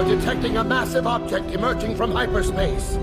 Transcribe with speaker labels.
Speaker 1: for detecting a massive object emerging from hyperspace.